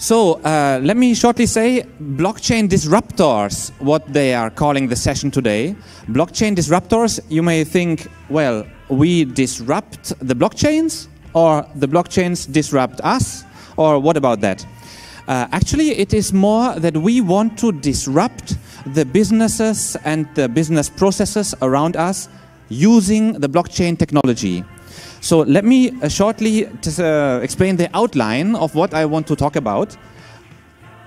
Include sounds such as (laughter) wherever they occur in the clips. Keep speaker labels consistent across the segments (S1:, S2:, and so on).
S1: So uh, let me shortly say blockchain disruptors, what they are calling the session today. Blockchain disruptors, you may think, well, we disrupt the blockchains, or the blockchains disrupt us, or what about that? Uh, actually, it is more that we want to disrupt the businesses and the business processes around us using the blockchain technology. So let me uh, shortly uh, explain the outline of what I want to talk about.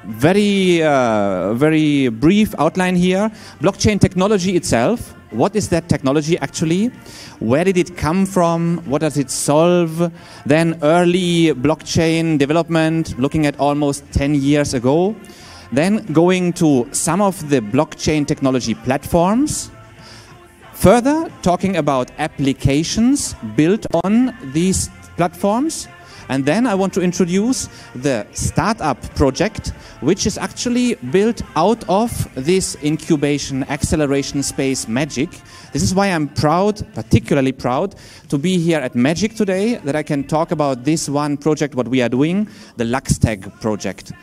S1: Very, uh, very brief outline here. Blockchain technology itself. What is that technology actually? Where did it come from? What does it solve? Then early blockchain development, looking at almost 10 years ago. Then going to some of the blockchain technology platforms Further, talking about applications built on these platforms. And then I want to introduce the startup project, which is actually built out of this incubation acceleration space Magic. This is why I'm proud, particularly proud, to be here at Magic today, that I can talk about this one project, what we are doing, the LuxTag project.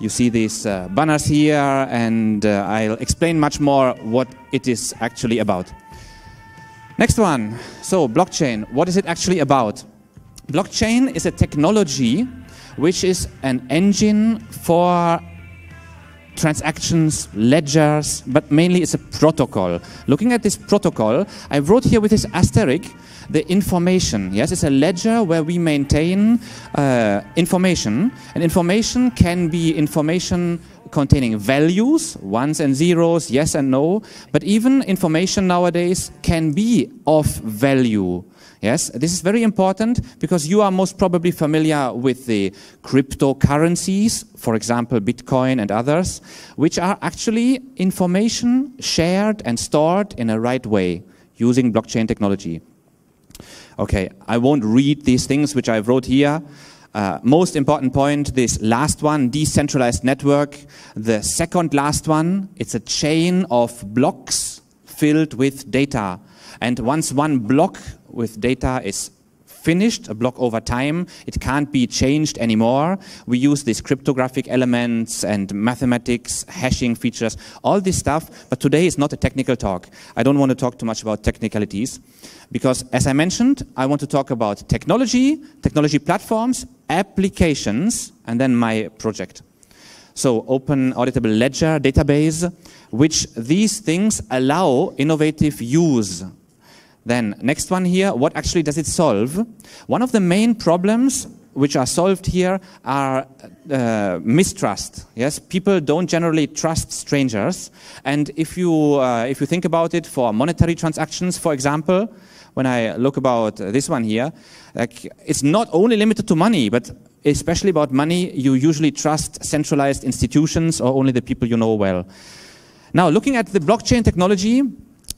S1: You see these uh, banners here, and uh, I'll explain much more what it is actually about. Next one. So, blockchain. What is it actually about? Blockchain is a technology which is an engine for transactions, ledgers, but mainly it's a protocol. Looking at this protocol, I wrote here with this asterisk the information. Yes, it's a ledger where we maintain uh, information, and information can be information containing values, ones and zeros, yes and no, but even information nowadays can be of value. Yes, this is very important because you are most probably familiar with the cryptocurrencies, for example, Bitcoin and others, which are actually information shared and stored in a right way using blockchain technology. Okay, I won't read these things which I've wrote here. Uh, most important point, this last one, decentralized network. The second last one, it's a chain of blocks filled with data. And once one block with data is finished, a block over time. It can't be changed anymore. We use these cryptographic elements and mathematics, hashing features, all this stuff. But today is not a technical talk. I don't want to talk too much about technicalities because, as I mentioned, I want to talk about technology, technology platforms, applications, and then my project. So, open auditable ledger database, which these things allow innovative use then, next one here, what actually does it solve? One of the main problems which are solved here are uh, mistrust. Yes, people don't generally trust strangers, and if you uh, if you think about it, for monetary transactions, for example, when I look about this one here, like it's not only limited to money, but especially about money, you usually trust centralized institutions or only the people you know well. Now, looking at the blockchain technology,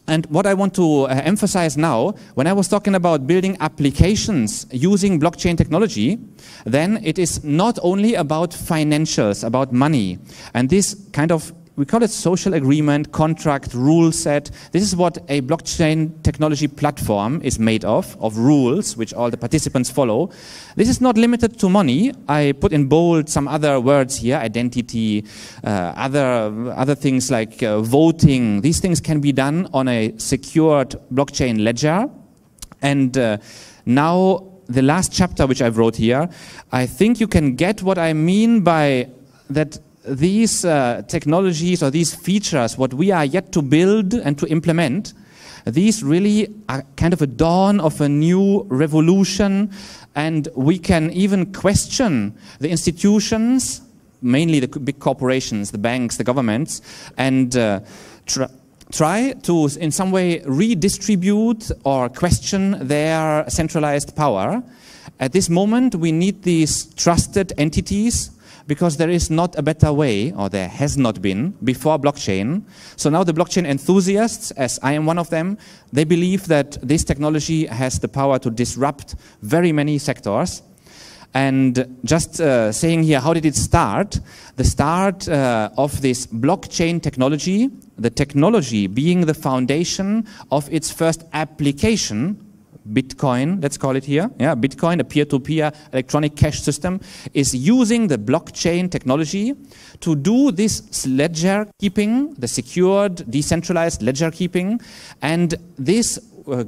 S1: and what I want to uh, emphasize now, when I was talking about building applications using blockchain technology, then it is not only about financials, about money. And this kind of we call it social agreement, contract, rule set. This is what a blockchain technology platform is made of, of rules which all the participants follow. This is not limited to money. I put in bold some other words here, identity, uh, other, other things like uh, voting. These things can be done on a secured blockchain ledger. And uh, now the last chapter which I wrote here, I think you can get what I mean by that these uh, technologies or these features, what we are yet to build and to implement, these really are kind of a dawn of a new revolution, and we can even question the institutions, mainly the big corporations, the banks, the governments, and uh, tr try to, in some way, redistribute or question their centralized power. At this moment, we need these trusted entities because there is not a better way, or there has not been, before blockchain. So now the blockchain enthusiasts, as I am one of them, they believe that this technology has the power to disrupt very many sectors. And just uh, saying here, how did it start? The start uh, of this blockchain technology, the technology being the foundation of its first application, Bitcoin, let's call it here. Yeah, Bitcoin, a peer-to-peer electronic cash system, is using the blockchain technology to do this ledger keeping, the secured, decentralized ledger keeping, and this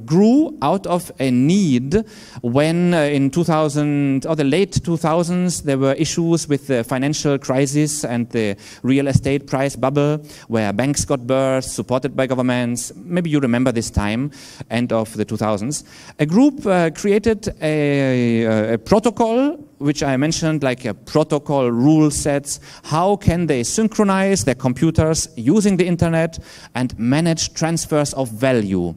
S1: grew out of a need when uh, in 2000 or the late 2000s there were issues with the financial crisis and the real estate price bubble where banks got burst supported by governments maybe you remember this time end of the 2000s a group uh, created a, a protocol which I mentioned, like a protocol rule sets. How can they synchronize their computers using the internet and manage transfers of value?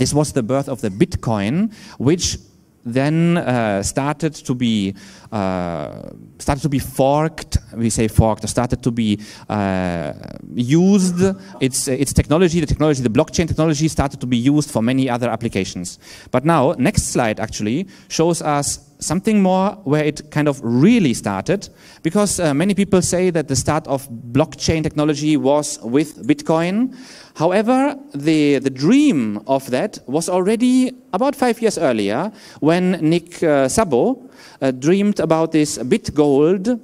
S1: This was the birth of the Bitcoin, which then uh, started to be uh, started to be forked. We say forked. Started to be uh, used. Its its technology, the technology, the blockchain technology, started to be used for many other applications. But now, next slide actually shows us something more where it kind of really started, because uh, many people say that the start of blockchain technology was with Bitcoin. However, the, the dream of that was already about five years earlier when Nick uh, Szabo uh, dreamed about this BitGold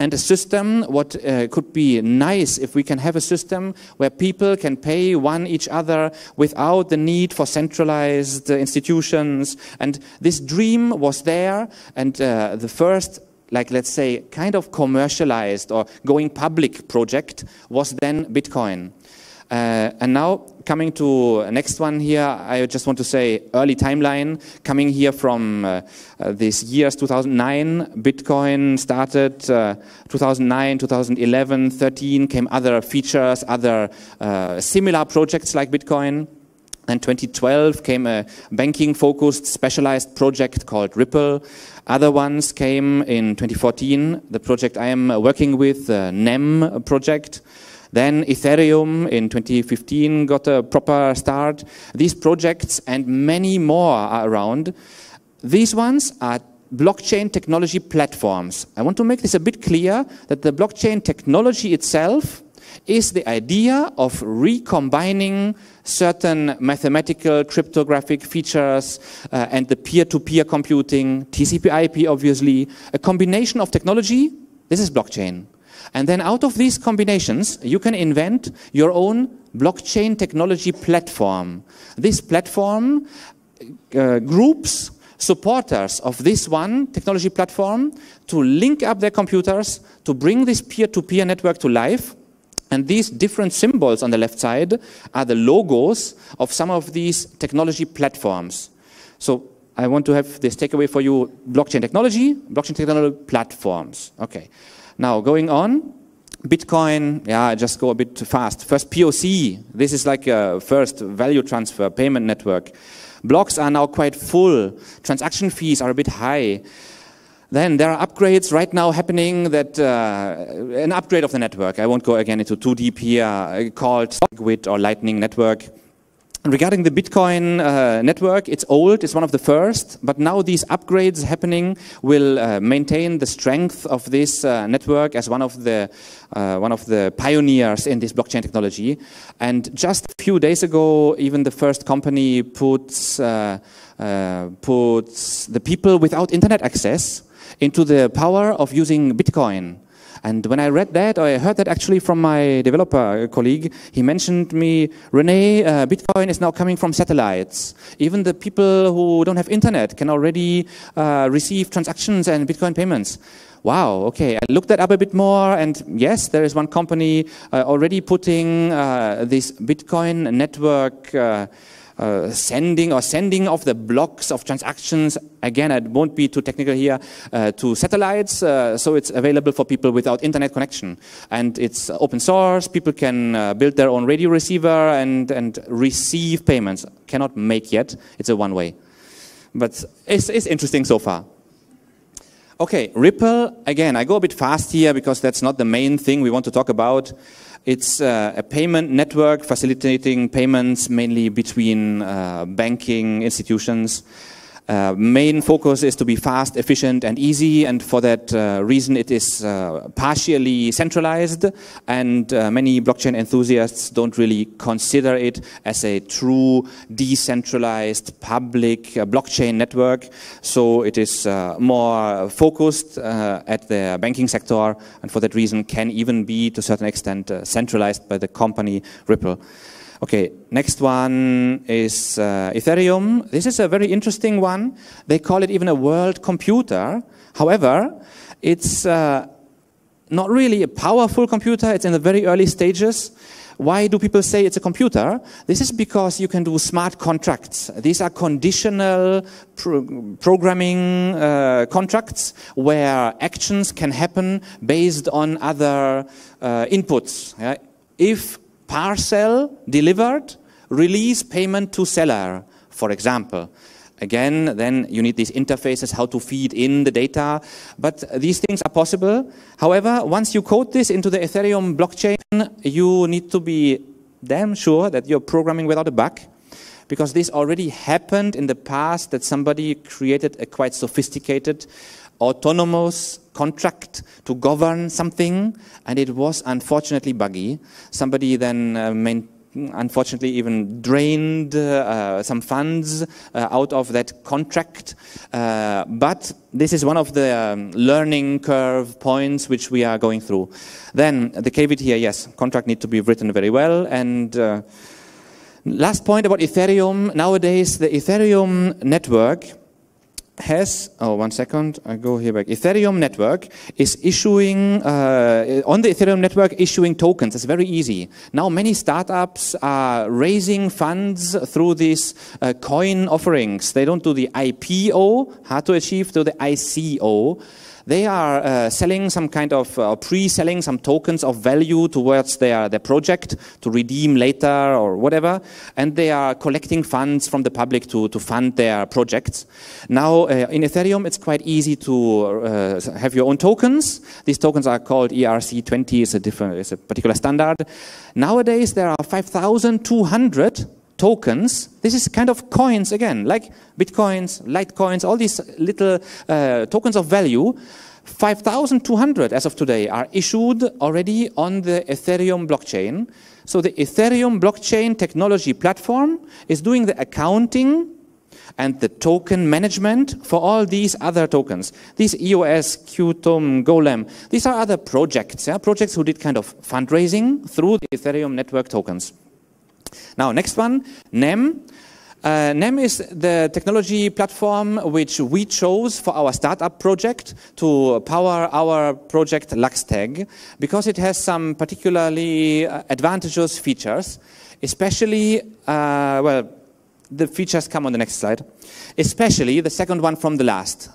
S1: and a system what uh, could be nice if we can have a system where people can pay one each other without the need for centralized institutions. And this dream was there and uh, the first like let's say kind of commercialized or going public project was then bitcoin uh, and now coming to next one here, I just want to say early timeline. Coming here from uh, uh, this years 2009, Bitcoin started. Uh, 2009, 2011, 13 came other features, other uh, similar projects like Bitcoin. And 2012 came a banking-focused specialized project called Ripple. Other ones came in 2014. The project I am working with, the NEM project. Then Ethereum in 2015 got a proper start. These projects and many more are around. These ones are blockchain technology platforms. I want to make this a bit clear that the blockchain technology itself is the idea of recombining certain mathematical cryptographic features uh, and the peer-to-peer -peer computing, TCP/IP obviously, a combination of technology. This is blockchain. And then out of these combinations, you can invent your own blockchain technology platform. This platform uh, groups supporters of this one technology platform to link up their computers to bring this peer-to-peer -peer network to life. And these different symbols on the left side are the logos of some of these technology platforms. So I want to have this takeaway for you, blockchain technology, blockchain technology platforms. Okay. Now, going on, Bitcoin, yeah, I just go a bit too fast. First, POC. This is like a first value transfer payment network. Blocks are now quite full. Transaction fees are a bit high. Then there are upgrades right now happening that uh, an upgrade of the network. I won't go again into too deep here. Called Segwit or Lightning Network. Regarding the Bitcoin uh, network, it's old, it's one of the first, but now these upgrades happening will uh, maintain the strength of this uh, network as one of the uh, one of the pioneers in this blockchain technology. And just a few days ago, even the first company puts uh, uh, puts the people without internet access into the power of using Bitcoin. And when I read that, or I heard that actually from my developer colleague, he mentioned me, Rene, uh, Bitcoin is now coming from satellites. Even the people who don't have internet can already uh, receive transactions and Bitcoin payments. Wow, okay. I looked that up a bit more, and yes, there is one company uh, already putting uh, this Bitcoin network uh, sending or sending of the blocks of transactions, again, it won't be too technical here, uh, to satellites, uh, so it's available for people without internet connection. And it's open source, people can uh, build their own radio receiver and, and receive payments. Cannot make yet, it's a one-way. But it's, it's interesting so far. Okay, Ripple, again, I go a bit fast here because that's not the main thing we want to talk about. It's uh, a payment network facilitating payments mainly between uh, banking institutions. Uh, main focus is to be fast, efficient, and easy, and for that uh, reason, it is uh, partially centralized. And uh, many blockchain enthusiasts don't really consider it as a true decentralized public uh, blockchain network. So it is more focused at the banking sector, and for that reason, can even be to a certain extent centralized by the company Ripple. Okay, next one is uh, Ethereum. This is a very interesting one. They call it even a world computer. However, it's uh, not really a powerful computer. It's in the very early stages. Why do people say it's a computer? This is because you can do smart contracts. These are conditional pro programming uh, contracts where actions can happen based on other uh, inputs. Yeah? If parcel delivered, release payment to seller, for example. Again, then you need these interfaces, how to feed in the data. But these things are possible. However, once you code this into the Ethereum blockchain, you need to be damn sure that you're programming without a bug. Because this already happened in the past that somebody created a quite sophisticated autonomous contract to govern something, and it was unfortunately buggy. Somebody then uh, unfortunately even drained uh, some funds uh, out of that contract. Uh, but this is one of the um, learning curve points which we are going through. Then the caveat here, yes, contract need to be written very well. And uh, last point about Ethereum. Nowadays, the Ethereum network has, oh, one second, I go here back. Ethereum network is issuing, uh, on the Ethereum network, issuing tokens. It's very easy. Now, many startups are raising funds through these uh, coin offerings. They don't do the IPO, hard to achieve, do the ICO they are uh, selling some kind of, uh, pre-selling some tokens of value towards their, their project to redeem later or whatever, and they are collecting funds from the public to, to fund their projects. Now, uh, in Ethereum, it's quite easy to uh, have your own tokens. These tokens are called ERC20, it's a, different, it's a particular standard. Nowadays, there are 5,200 tokens. This is kind of coins again, like bitcoins, litecoins, all these little uh, tokens of value. 5,200 as of today are issued already on the Ethereum blockchain. So the Ethereum blockchain technology platform is doing the accounting and the token management for all these other tokens. These EOS, Qtum, Golem, these are other projects, yeah? projects who did kind of fundraising through the Ethereum network tokens. Now, next one, NEM. Uh, NEM is the technology platform which we chose for our startup project to power our project LuxTag because it has some particularly uh, advantageous features, especially, uh, well, the features come on the next slide, especially the second one from the last.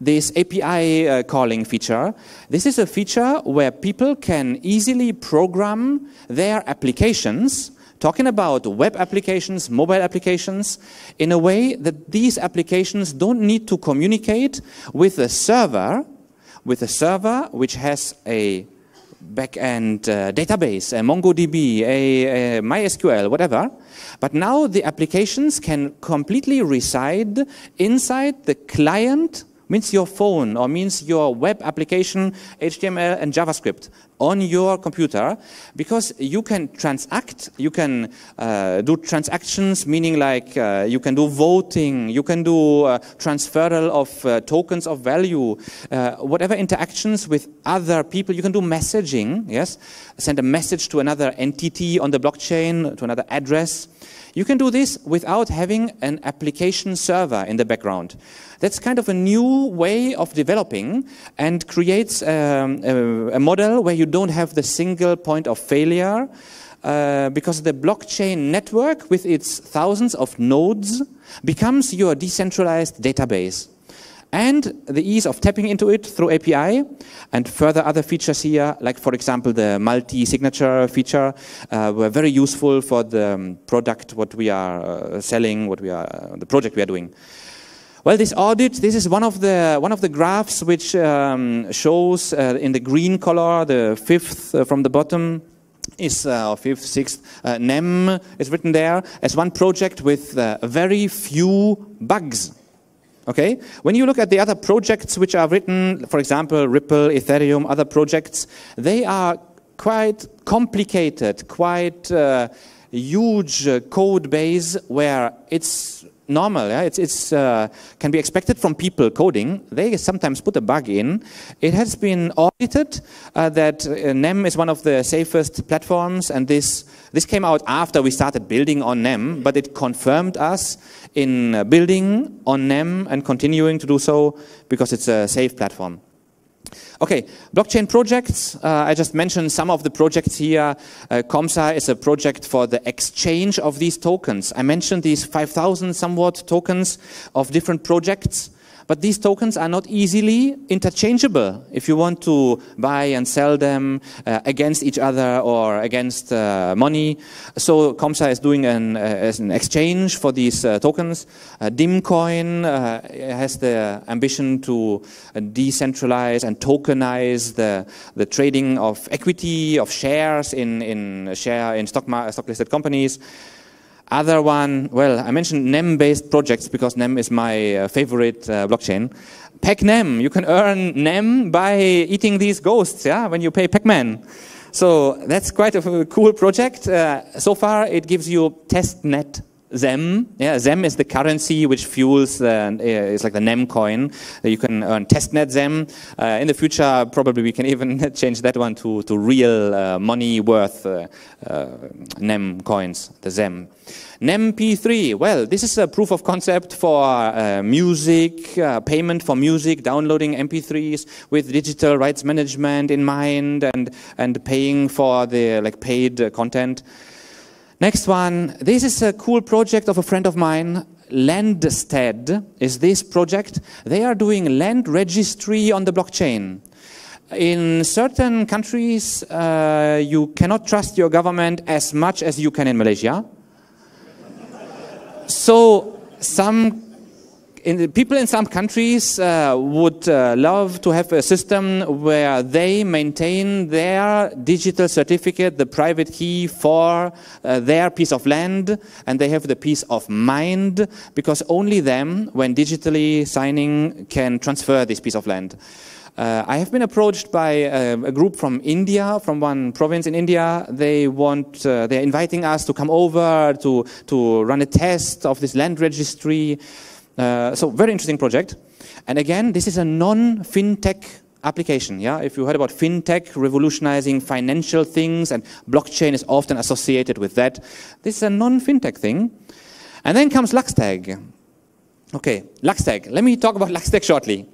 S1: This API uh, calling feature. This is a feature where people can easily program their applications talking about web applications, mobile applications, in a way that these applications don't need to communicate with a server, with a server which has a backend uh, database, a MongoDB, a, a MySQL, whatever. But now the applications can completely reside inside the client means your phone or means your web application, HTML and JavaScript on your computer because you can transact, you can uh, do transactions, meaning like uh, you can do voting, you can do uh, transferal of uh, tokens of value, uh, whatever interactions with other people. You can do messaging, yes, send a message to another entity on the blockchain, to another address. You can do this without having an application server in the background. That's kind of a new way of developing and creates um, a, a, model where you don't have the single point of failure uh, because the blockchain network with its thousands of nodes becomes your decentralized database and the ease of tapping into it through API and further other features here, like for example the multi-signature feature, uh, were very useful for the um, product what we are uh, selling, what we are, uh, the project we are doing. Well, this audit, this is one of the one of the graphs which um, shows uh, in the green color, the fifth from the bottom, is uh, fifth, sixth, uh, NEM is written there as one project with uh, very few bugs Okay? When you look at the other projects which are written, for example, Ripple, Ethereum, other projects, they are quite complicated, quite uh, huge uh, code base where it's normal. Yeah? It's, it's uh, can be expected from people coding. They sometimes put a bug in. It has been audited uh, that uh, NEM is one of the safest platforms, and this this came out after we started building on NEM, but it confirmed us in uh, building on NEM and continuing to do so because it's a safe platform. Okay, blockchain projects. Uh, I just mentioned some of the projects here. Uh, COMSA is a project for the exchange of these tokens. I mentioned these 5,000 somewhat tokens of different projects. But these tokens are not easily interchangeable if you want to buy and sell them uh, against each other or against uh, money. So COMSA is doing an, uh, an exchange for these uh, tokens. Uh, Dimcoin has the ambition to decentralize and tokenize the, the trading of equity, of shares in, in, share, in stock, stock listed companies. Other one, well, I mentioned NEM-based projects because NEM is my uh, favorite uh, blockchain. PacNem, you can earn NEM by eating these ghosts, yeah, when you pay Pac-Man. So that's quite a cool project. Uh, so far, it gives you testnet XEM. Yeah, XEM is the currency which fuels, uh, it's like the NEM coin. You can earn testnet XEM. Uh, in the future, probably we can even (laughs) change that one to, to real uh, money worth uh, uh, NEM coins, the XEM. NEM P3, well, this is a proof of concept for uh, music, payment for music, downloading MP3s with digital rights management in mind and, and paying for the like paid content. Next one, this is a cool project of a friend of mine. Landstead is this project. They are doing land registry on the blockchain. In certain countries, uh, you cannot trust your government as much as you can in Malaysia. so some in people in some countries uh, would uh, love to have a system where they maintain their digital certificate, the private key for uh, their piece of land, and they have the peace of mind because only them, when digitally signing, can transfer this piece of land. Uh, I have been approached by uh, a group from India, from one province in India. They want, uh, they're inviting us to come over to, to run a test of this land registry. Uh, so very interesting project. And again, this is a non-fintech application. Yeah, if you heard about fintech revolutionizing financial things, and blockchain is often associated with that, this is a non-fintech thing. And then comes LuxTag. Okay, LuxTag. Let me talk about (laughs) LuxTag shortly.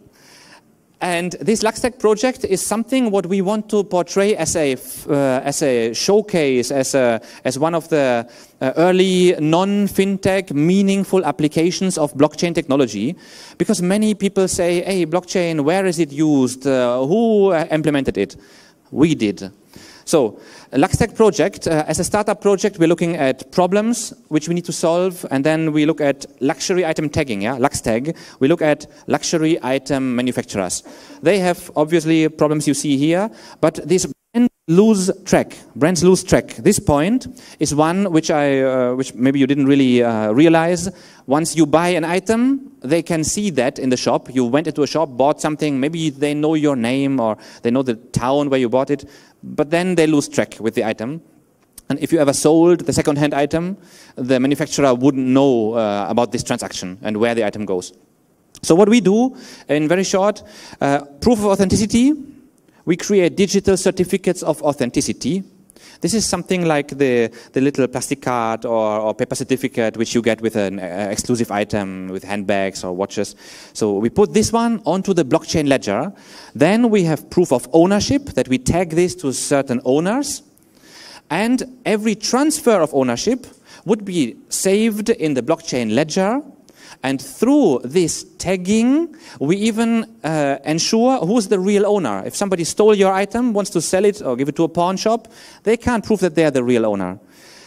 S1: And this LuxTag project is something what we want to portray as a, uh, as a showcase, as, a, as one of the uh, early non-fintech meaningful applications of blockchain technology. Because many people say, hey, blockchain, where is it used? Uh, who implemented it? We did. So, LuxTag project, uh, as a startup project, we're looking at problems which we need to solve, and then we look at luxury item tagging, yeah, LuxTag. We look at luxury item manufacturers. They have obviously problems you see here, but these brands lose track. Brands lose track. This point is one which I, uh, which maybe you didn't really uh, realize. Once you buy an item, they can see that in the shop. You went into a shop, bought something. Maybe they know your name or they know the town where you bought it but then they lose track with the item. And if you ever sold the second-hand item, the manufacturer wouldn't know uh, about this transaction and where the item goes. So what we do, in very short, uh, proof of authenticity, we create digital certificates of authenticity. This is something like the, the little plastic card or, or paper certificate which you get with an uh, exclusive item with handbags or watches. So we put this one onto the blockchain ledger. Then we have proof of ownership that we tag this to certain owners. And every transfer of ownership would be saved in the blockchain ledger and through this tagging, we even uh, ensure who's the real owner. If somebody stole your item, wants to sell it or give it to a pawn shop, they can't prove that they're the real owner.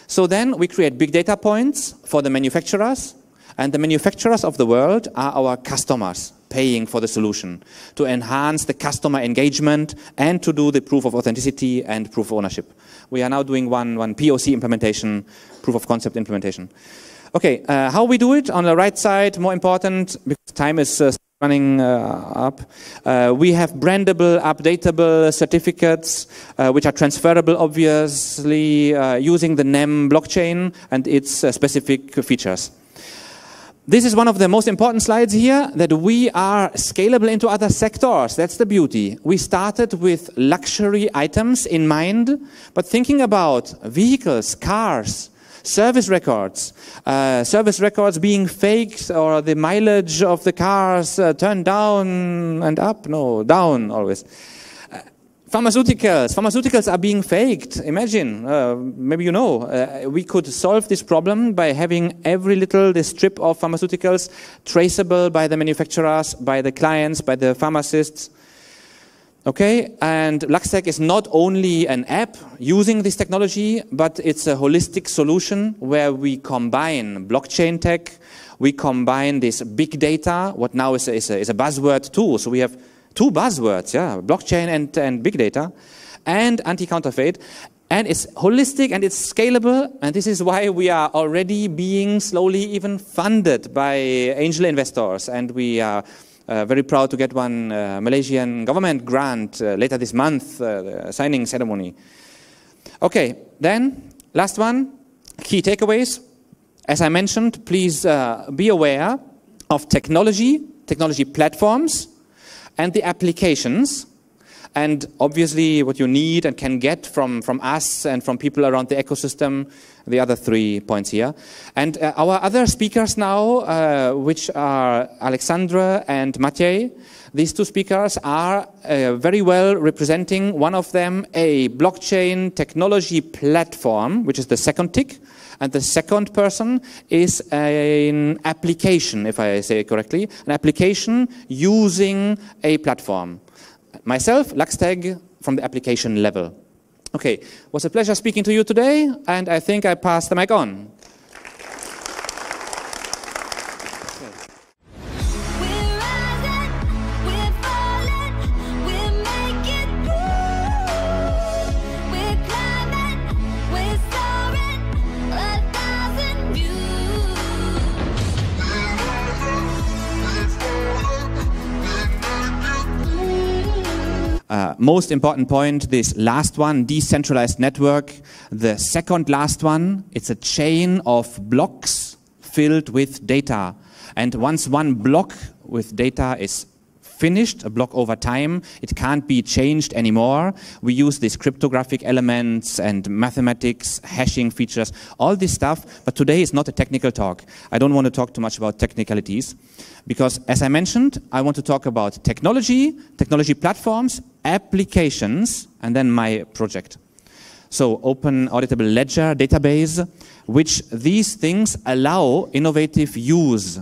S1: So then we create big data points for the manufacturers, and the manufacturers of the world are our customers paying for the solution to enhance the customer engagement and to do the proof of authenticity and proof of ownership. We are now doing one, one POC implementation, proof of concept implementation. Okay, uh, how we do it on the right side, more important, because time is uh, running uh, up. Uh, we have brandable, updatable certificates, uh, which are transferable, obviously, uh, using the NEM blockchain and its specific features. This is one of the most important slides here that we are scalable into other sectors. That's the beauty. We started with luxury items in mind, but thinking about vehicles, cars, service records, uh, service records being faked or the mileage of the cars uh, turned down and up, no, down always. Uh, pharmaceuticals, pharmaceuticals are being faked. Imagine, uh, maybe you know, uh, we could solve this problem by having every little this strip of pharmaceuticals traceable by the manufacturers, by the clients, by the pharmacists. Okay, and LuxTag is not only an app using this technology, but it's a holistic solution where we combine blockchain tech, we combine this big data, what now is a, is a, is a buzzword too. So we have two buzzwords, yeah, blockchain and, and big data, and anti-counterfeit. And it's holistic and it's scalable, and this is why we are already being slowly even funded by angel investors, and we are uh, very proud to get one uh, Malaysian government grant uh, later this month, uh, signing ceremony. Okay, then last one, key takeaways. As I mentioned, please uh, be aware of technology, technology platforms, and the applications and obviously what you need and can get from, from us and from people around the ecosystem, the other three points here. And uh, our other speakers now, uh, which are Alexandra and Matej, these two speakers are uh, very well representing one of them, a blockchain technology platform, which is the second tick. And the second person is an application, if I say it correctly, an application using a platform. Myself, LuxTag, from the application level. Okay, it was a pleasure speaking to you today, and I think I pass the mic on. Most important point, this last one, decentralized network. The second last one, it's a chain of blocks filled with data. And once one block with data is finished, a block over time. It can't be changed anymore. We use these cryptographic elements and mathematics, hashing features, all this stuff. But today is not a technical talk. I don't want to talk too much about technicalities because, as I mentioned, I want to talk about technology, technology platforms, applications, and then my project. So open auditable ledger database, which these things allow innovative use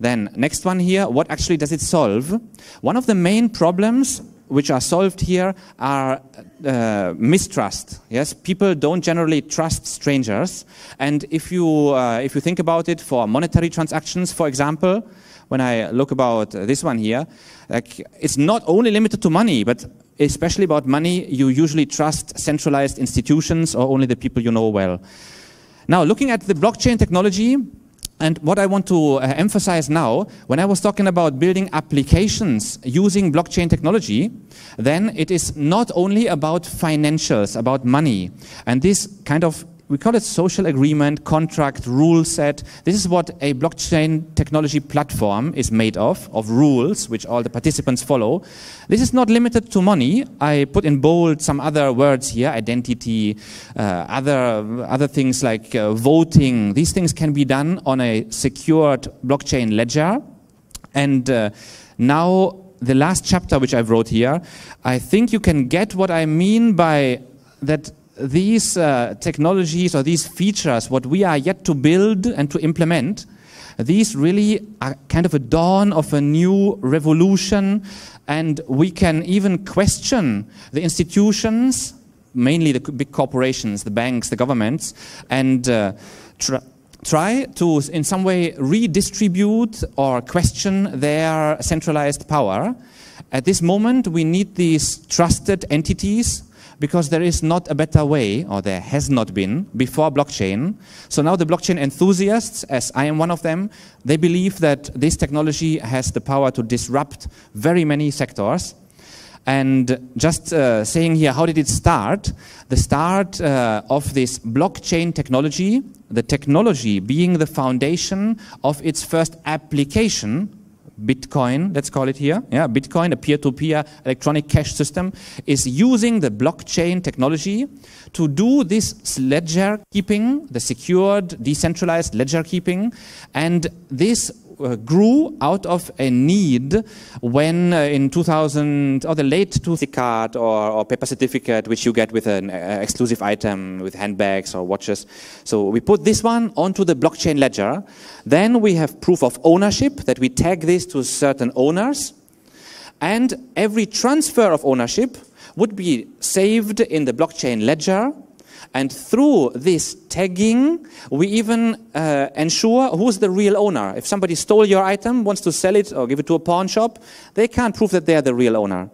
S1: then next one here, what actually does it solve? One of the main problems which are solved here are uh, mistrust. Yes, people don't generally trust strangers, and if you uh, if you think about it for monetary transactions, for example, when I look about this one here, like it's not only limited to money, but especially about money, you usually trust centralized institutions or only the people you know well. Now, looking at the blockchain technology, and what I want to uh, emphasize now, when I was talking about building applications using blockchain technology, then it is not only about financials, about money. And this kind of we call it social agreement, contract, rule set. This is what a blockchain technology platform is made of, of rules which all the participants follow. This is not limited to money. I put in bold some other words here, identity, uh, other, other things like uh, voting. These things can be done on a secured blockchain ledger. And uh, now the last chapter which I wrote here, I think you can get what I mean by that these uh, technologies or these features, what we are yet to build and to implement, these really are kind of a dawn of a new revolution, and we can even question the institutions, mainly the big corporations, the banks, the governments, and uh, tr try to, in some way, redistribute or question their centralized power. At this moment, we need these trusted entities because there is not a better way, or there has not been, before blockchain. So now the blockchain enthusiasts, as I am one of them, they believe that this technology has the power to disrupt very many sectors. And just uh, saying here, how did it start? The start uh, of this blockchain technology, the technology being the foundation of its first application, Bitcoin, let's call it here. Yeah, Bitcoin, a peer-to-peer electronic cash system, is using the blockchain technology to do this ledger keeping, the secured, decentralized ledger keeping, and this grew out of a need when uh, in 2000 or the late 2000 card or, or, paper certificate which you get with an uh, exclusive item with handbags or watches. So we put this one onto the blockchain ledger. Then we have proof of ownership that we tag this to certain owners. And every transfer of ownership would be saved in the blockchain ledger and through this tagging, we even uh, ensure who's the real owner. If somebody stole your item, wants to sell it or give it to a pawn shop, they can't prove that they're the real owner.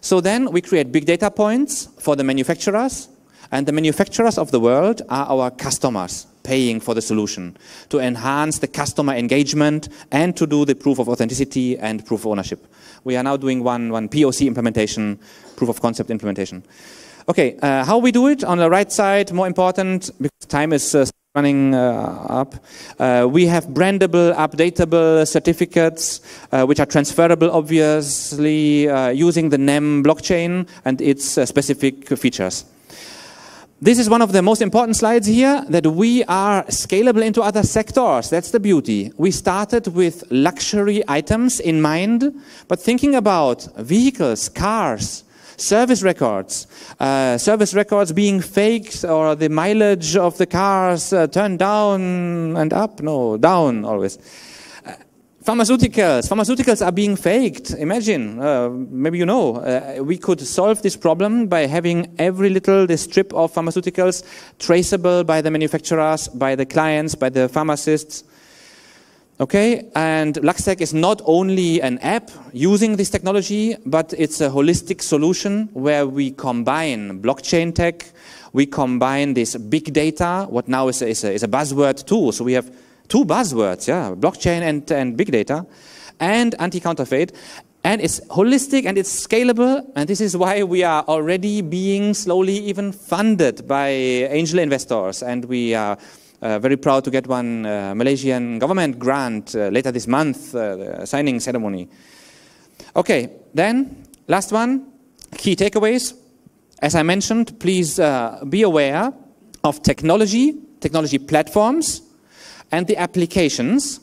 S1: So then we create big data points for the manufacturers, and the manufacturers of the world are our customers paying for the solution to enhance the customer engagement and to do the proof of authenticity and proof of ownership. We are now doing one, one POC implementation, proof of concept implementation. Okay, uh, how we do it on the right side, more important, because time is uh, running uh, up. Uh, we have brandable, updatable certificates, uh, which are transferable, obviously, uh, using the NEM blockchain and its specific features. This is one of the most important slides here that we are scalable into other sectors. That's the beauty. We started with luxury items in mind, but thinking about vehicles, cars, service records, uh, service records being faked or the mileage of the cars uh, turned down and up, no, down always. Uh, pharmaceuticals, pharmaceuticals are being faked. Imagine, uh, maybe you know, uh, we could solve this problem by having every little this strip of pharmaceuticals traceable by the manufacturers, by the clients, by the pharmacists. Okay, and LuxTag is not only an app using this technology, but it's a holistic solution where we combine blockchain tech, we combine this big data, what now is a, is a, is a buzzword too. So we have two buzzwords, yeah, blockchain and, and big data, and anti-counterfeit. And it's holistic and it's scalable, and this is why we are already being slowly even funded by angel investors, and we are uh, very proud to get one uh, Malaysian government grant uh, later this month, uh, signing ceremony. Okay, then last one, key takeaways. As I mentioned, please uh, be aware of technology, technology platforms, and the applications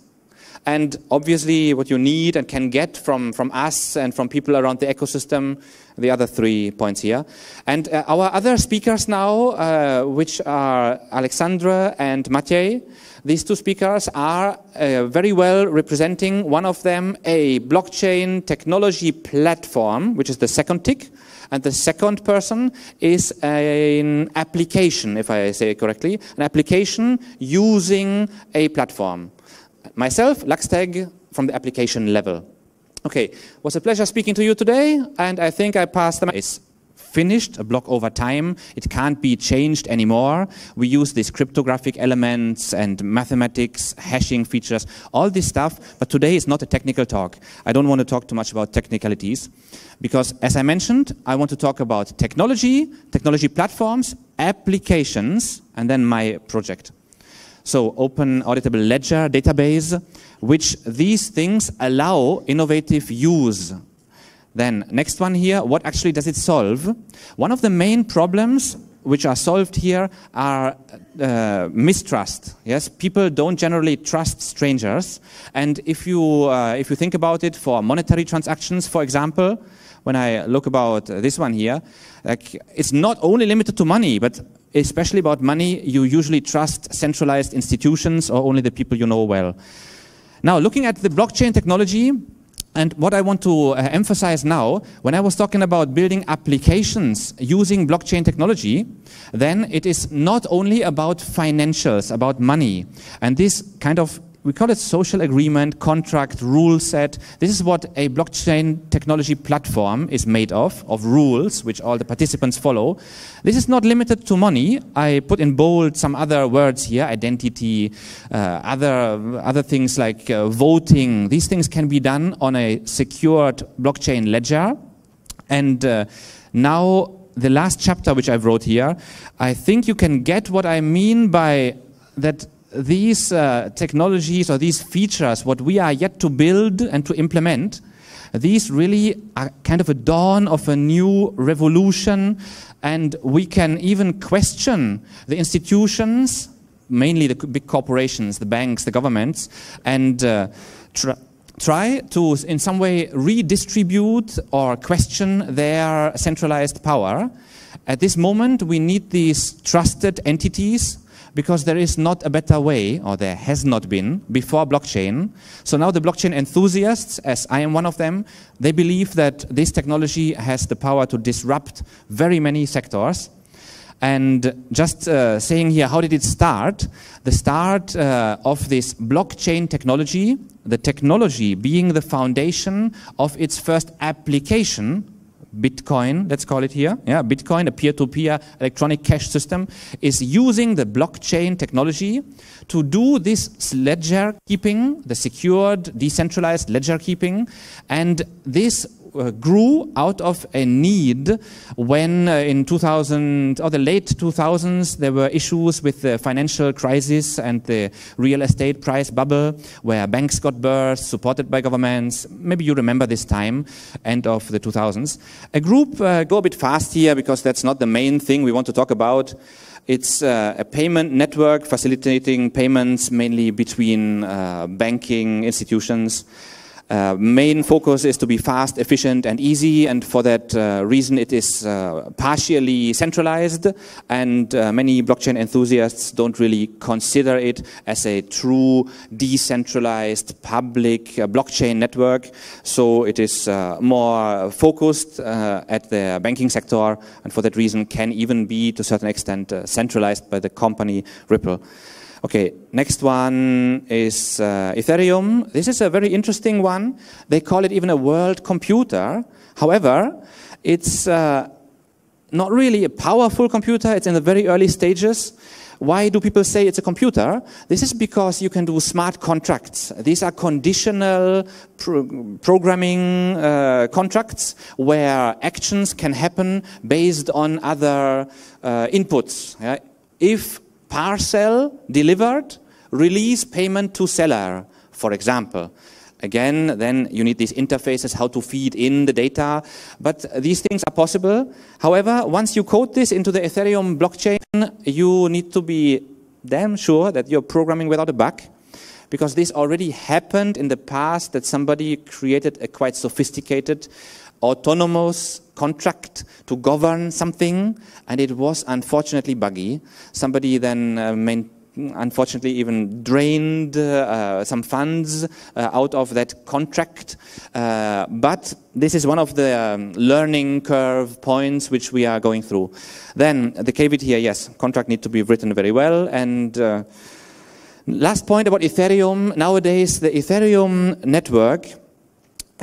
S1: and obviously what you need and can get from, from us and from people around the ecosystem, the other three points here. And uh, our other speakers now, uh, which are Alexandra and Matej, these two speakers are uh, very well representing one of them, a blockchain technology platform, which is the second tick. And the second person is an application, if I say it correctly, an application using a platform. Myself, LuxTag, from the application level. Okay, was a pleasure speaking to you today, and I think I passed the. It's finished, a block over time. It can't be changed anymore. We use these cryptographic elements and mathematics, hashing features, all this stuff. But today is not a technical talk. I don't want to talk too much about technicalities because, as I mentioned, I want to talk about technology, technology platforms, applications, and then my project. So open auditable ledger database, which these things allow innovative use. Then next one here, what actually does it solve? One of the main problems which are solved here are uh, mistrust. Yes, people don't generally trust strangers, and if you uh, if you think about it, for monetary transactions, for example, when I look about this one here, like it's not only limited to money, but especially about money, you usually trust centralized institutions or only the people you know well. Now, looking at the blockchain technology, and what I want to uh, emphasize now, when I was talking about building applications using blockchain technology, then it is not only about financials, about money. And this kind of we call it social agreement, contract, rule set. This is what a blockchain technology platform is made of, of rules which all the participants follow. This is not limited to money. I put in bold some other words here, identity, uh, other, other things like uh, voting. These things can be done on a secured blockchain ledger. And uh, now the last chapter which I wrote here, I think you can get what I mean by that these uh, technologies or these features, what we are yet to build and to implement, these really are kind of a dawn of a new revolution, and we can even question the institutions, mainly the big corporations, the banks, the governments, and uh, tr try to, in some way, redistribute or question their centralized power. At this moment, we need these trusted entities because there is not a better way, or there has not been, before blockchain. So now the blockchain enthusiasts, as I am one of them, they believe that this technology has the power to disrupt very many sectors. And just uh, saying here, how did it start? The start uh, of this blockchain technology, the technology being the foundation of its first application, Bitcoin, let's call it here. Yeah, Bitcoin, a peer-to-peer electronic cash system, is using the blockchain technology to do this ledger keeping, the secured, decentralized ledger keeping, and this grew out of a need when uh, in 2000 or the late 2000s there were issues with the financial crisis and the real estate price bubble where banks got burst supported by governments. Maybe you remember this time end of the 2000s a group uh, go a bit fast here because that's not the main thing we want to talk about. It's uh, a payment network facilitating payments mainly between uh, banking institutions uh, main focus is to be fast, efficient, and easy, and for that uh, reason, it is uh, partially centralized. And uh, many blockchain enthusiasts don't really consider it as a true decentralized public uh, blockchain network. So it is more focused at the banking sector, and for that reason, can even be to a certain extent centralized by the company Ripple. Okay, next one is uh, Ethereum. This is a very interesting one. They call it even a world computer. However, it's uh, not really a powerful computer. It's in the very early stages. Why do people say it's a computer? This is because you can do smart contracts. These are conditional pro programming uh, contracts where actions can happen based on other uh, inputs. Yeah? If parcel delivered, release payment to seller, for example. Again, then you need these interfaces, how to feed in the data. But these things are possible. However, once you code this into the Ethereum blockchain, you need to be damn sure that you're programming without a bug. Because this already happened in the past that somebody created a quite sophisticated autonomous contract to govern something, and it was unfortunately buggy. Somebody then uh, unfortunately even drained uh, some funds uh, out of that contract. Uh, but this is one of the um, learning curve points which we are going through. Then the caveat here, yes, contract need to be written very well. And uh, last point about Ethereum. Nowadays, the Ethereum network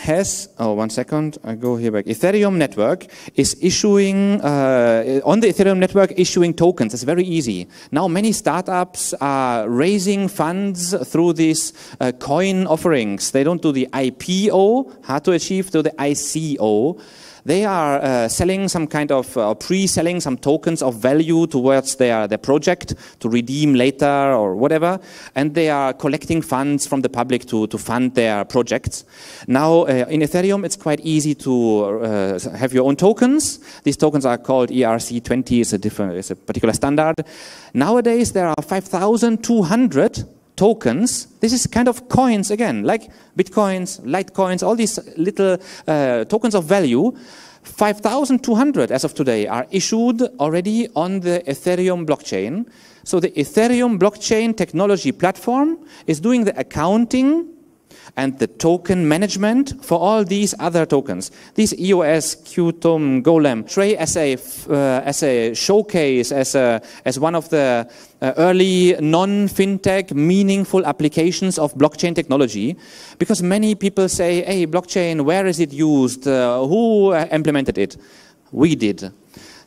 S1: has, oh, one second, I go here back. Ethereum network is issuing, uh, on the Ethereum network, issuing tokens. It's very easy. Now, many startups are raising funds through these uh, coin offerings. They don't do the IPO, hard to achieve, do the ICO. They are uh, selling some kind of, uh, pre-selling some tokens of value towards their, their project to redeem later or whatever. And they are collecting funds from the public to, to fund their projects. Now, uh, in Ethereum, it's quite easy to uh, have your own tokens. These tokens are called ERC20, it's a, different, it's a particular standard. Nowadays, there are 5,200 tokens. This is kind of coins again, like bitcoins, litecoins, all these little uh, tokens of value. 5,200 as of today are issued already on the Ethereum blockchain. So the Ethereum blockchain technology platform is doing the accounting and the token management for all these other tokens. These EOS, Qtum, Golem, Tray as a, uh, as a showcase, as, a, as one of the uh, early non-fintech meaningful applications of blockchain technology because many people say, hey, blockchain, where is it used? Uh, who implemented it? We did.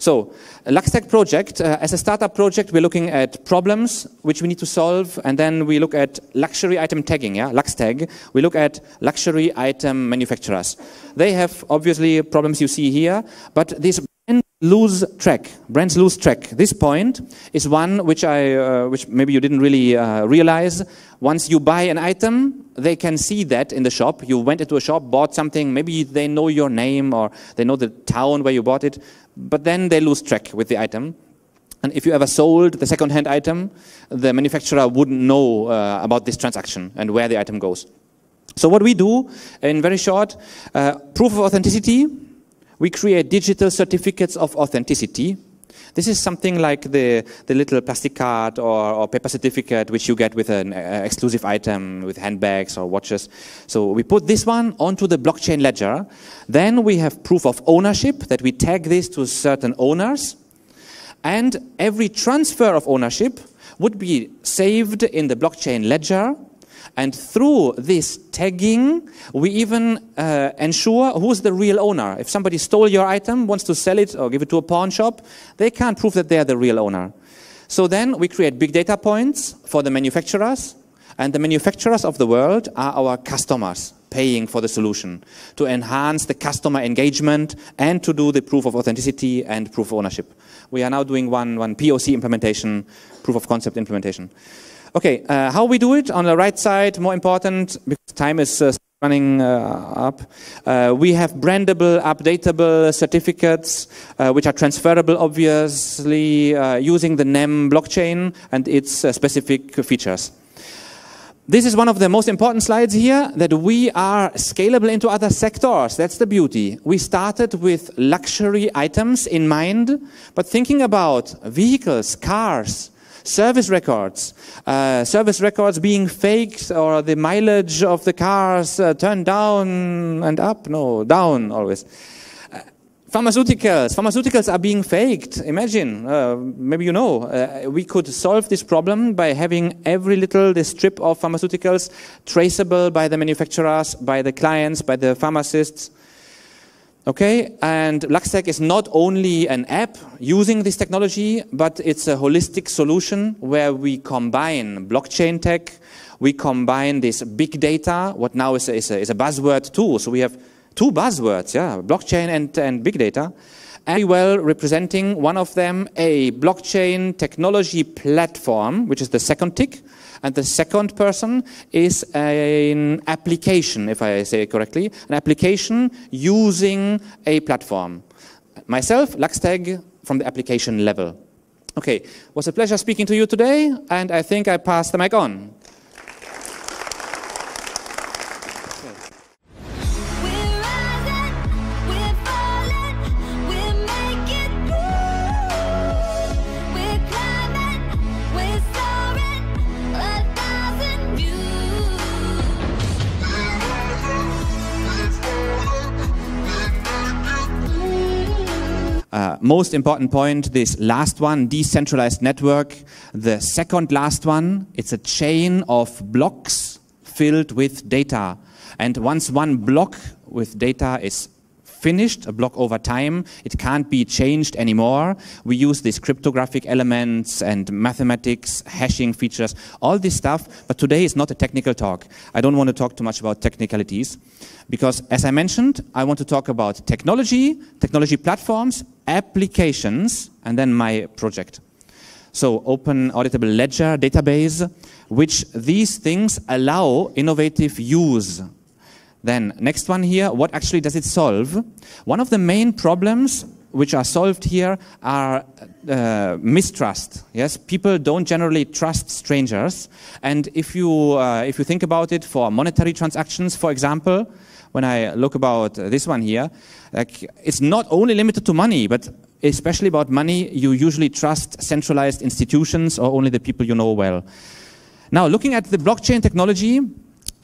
S1: So, LuxTag project, uh, as a startup project, we're looking at problems which we need to solve, and then we look at luxury item tagging, yeah, LuxTag. We look at luxury item manufacturers. They have obviously problems you see here, but these lose track. Brands lose track. This point is one which I, uh, which maybe you didn't really uh, realize. Once you buy an item, they can see that in the shop. You went into a shop, bought something, maybe they know your name or they know the town where you bought it but then they lose track with the item. And if you ever sold the second-hand item, the manufacturer wouldn't know uh, about this transaction and where the item goes. So what we do, in very short, uh, proof of authenticity, we create digital certificates of authenticity. This is something like the, the little plastic card or, or paper certificate which you get with an uh, exclusive item with handbags or watches. So we put this one onto the blockchain ledger. Then we have proof of ownership that we tag this to certain owners. And every transfer of ownership would be saved in the blockchain ledger and through this tagging, we even uh, ensure who's the real owner. If somebody stole your item, wants to sell it or give it to a pawn shop, they can't prove that they're the real owner. So then we create big data points for the manufacturers, and the manufacturers of the world are our customers paying for the solution to enhance the customer engagement and to do the proof of authenticity and proof of ownership. We are now doing one, one POC implementation, proof of concept implementation. Okay, uh, how we do it on the right side, more important, because time is uh, running uh, up. Uh, we have brandable, updatable certificates, uh, which are transferable, obviously, uh, using the NEM blockchain and its specific features. This is one of the most important slides here, that we are scalable into other sectors. That's the beauty. We started with luxury items in mind, but thinking about vehicles, cars, service records, uh, service records being faked or the mileage of the cars uh, turned down and up, no, down always. Uh, pharmaceuticals, pharmaceuticals are being faked. Imagine, uh, maybe you know, uh, we could solve this problem by having every little this strip of pharmaceuticals traceable by the manufacturers, by the clients, by the pharmacists. Okay, and LuxTag is not only an app using this technology, but it's a holistic solution where we combine blockchain tech, we combine this big data, what now is a, is a, is a buzzword too. So we have two buzzwords, yeah, blockchain and, and big data. And well representing one of them, a blockchain technology platform, which is the second tick, and the second person is an application, if I say it correctly, an application using a platform. Myself, LuxTag, from the application level. Okay, was a pleasure speaking to you today, and I think I pass the mic on. Uh, most important point, this last one, decentralized network. The second last one, it's a chain of blocks filled with data. And once one block with data is finished, a block over time. It can't be changed anymore. We use these cryptographic elements and mathematics, hashing features, all this stuff. But today is not a technical talk. I don't want to talk too much about technicalities because, as I mentioned, I want to talk about technology, technology platforms, applications, and then my project. So, open auditable ledger database, which these things allow innovative use then next one here, what actually does it solve? One of the main problems which are solved here are uh, mistrust. Yes, people don't generally trust strangers, and if you uh, if you think about it, for monetary transactions, for example, when I look about this one here, like it's not only limited to money, but especially about money, you usually trust centralized institutions or only the people you know well. Now, looking at the blockchain technology,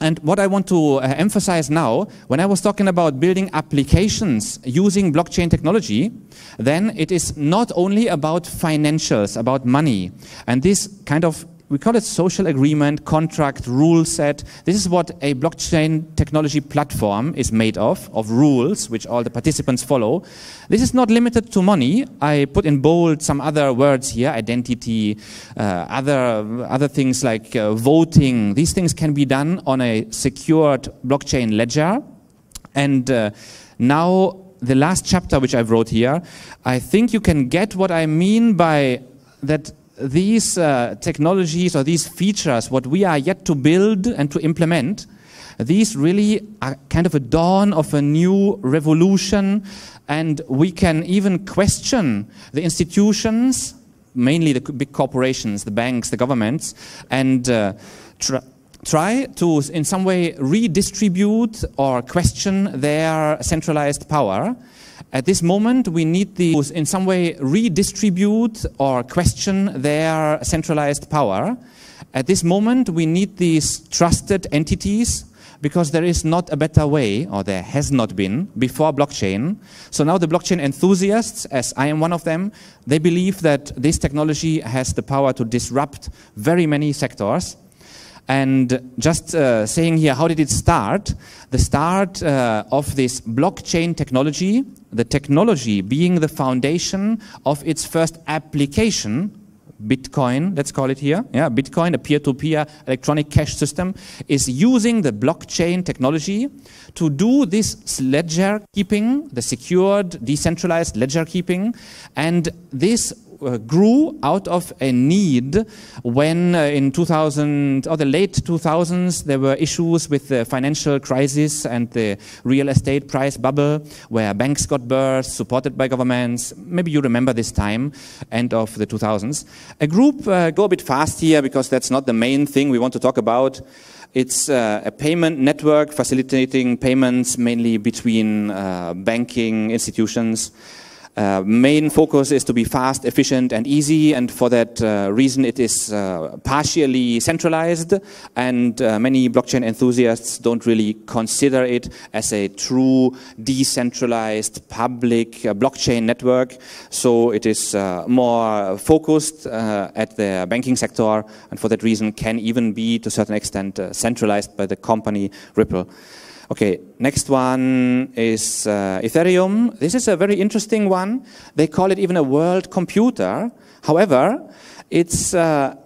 S1: And what I want to uh, emphasize now, when I was talking about building applications using blockchain technology, then it is not only about financials, about money. And this kind of we call it social agreement, contract, rule set. This is what a blockchain technology platform is made of, of rules which all the participants follow. This is not limited to money. I put in bold some other words here, identity, uh, other, other things like uh, voting. These things can be done on a secured blockchain ledger. And uh, now the last chapter which I wrote here, I think you can get what I mean by that these uh, technologies or these features, what we are yet to build and to implement, these really are kind of a dawn of a new revolution, and we can even question the institutions, mainly the big corporations, the banks, the governments, and uh, tr try to, in some way, redistribute or question their centralized power at this moment, we need to, in some way, redistribute or question their centralized power. At this moment, we need these trusted entities because there is not a better way, or there has not been, before blockchain. So now the blockchain enthusiasts, as I am one of them, they believe that this technology has the power to disrupt very many sectors. And just uh, saying here, how did it start? The start uh, of this blockchain technology, the technology being the foundation of its first application, Bitcoin, let's call it here. Yeah, Bitcoin, a peer-to-peer electronic cash system, is using the blockchain technology to do this ledger keeping, the secured, decentralized ledger keeping, and this grew out of a need when uh, in 2000 or the late 2000s there were issues with the financial crisis and the real estate price bubble where banks got burst supported by governments. Maybe you remember this time end of the 2000s a group uh, go a bit fast here because that's not the main thing we want to talk about. It's uh, a payment network facilitating payments mainly between uh, banking institutions uh, main focus is to be fast, efficient, and easy, and for that uh, reason, it is uh, partially centralized. And uh, many blockchain enthusiasts don't really consider it as a true decentralized public uh, blockchain network. So it is more focused at the banking sector, and for that reason, can even be to a certain extent centralized by the company Ripple. Okay, next one is uh, Ethereum. This is a very interesting one. They call it even a world computer. However, it's uh,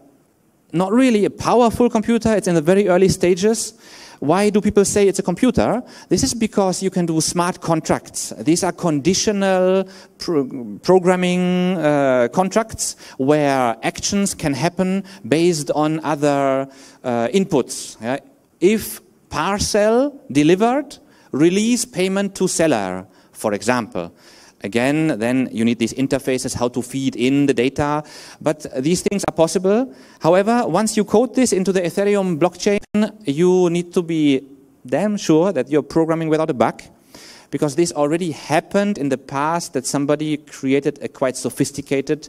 S1: not really a powerful computer. It's in the very early stages. Why do people say it's a computer? This is because you can do smart contracts. These are conditional pro programming uh, contracts where actions can happen based on other uh, inputs. Yeah? If parcel delivered, release payment to seller, for example. Again, then you need these interfaces, how to feed in the data. But these things are possible. However, once you code this into the Ethereum blockchain, you need to be damn sure that you're programming without a bug. Because this already happened in the past that somebody created a quite sophisticated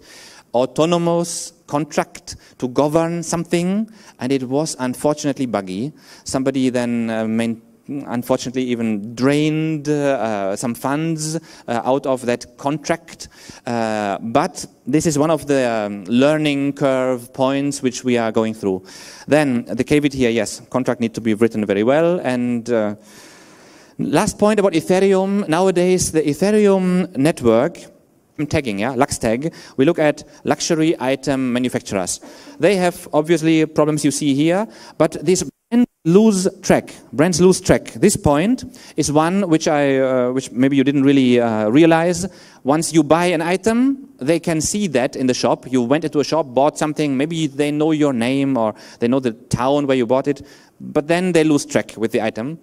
S1: autonomous contract to govern something, and it was unfortunately buggy. Somebody then uh, unfortunately even drained uh, some funds uh, out of that contract. Uh, but this is one of the um, learning curve points which we are going through. Then the caveat here, yes, contract need to be written very well. And uh, last point about Ethereum. Nowadays, the Ethereum network tagging, yeah, LuxTag, we look at luxury item manufacturers. They have obviously problems you see here, but these lose track. Brands lose track. This point is one which I, uh, which maybe you didn't really uh, realize. Once you buy an item, they can see that in the shop. You went into a shop, bought something. Maybe they know your name or they know the town where you bought it, but then they lose track with the item.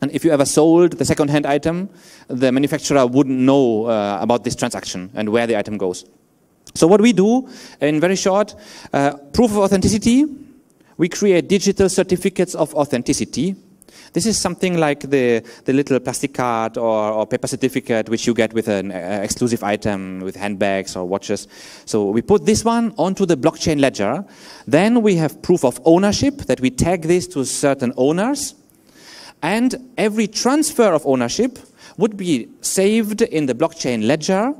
S1: And if you ever sold the second-hand item, the manufacturer wouldn't know uh, about this transaction and where the item goes. So what we do, in very short, uh, proof of authenticity, we create digital certificates of authenticity. This is something like the, the little plastic card or, or paper certificate which you get with an uh, exclusive item with handbags or watches. So we put this one onto the blockchain ledger. Then we have proof of ownership that we tag this to certain owners. And every transfer of ownership would be saved in the blockchain ledger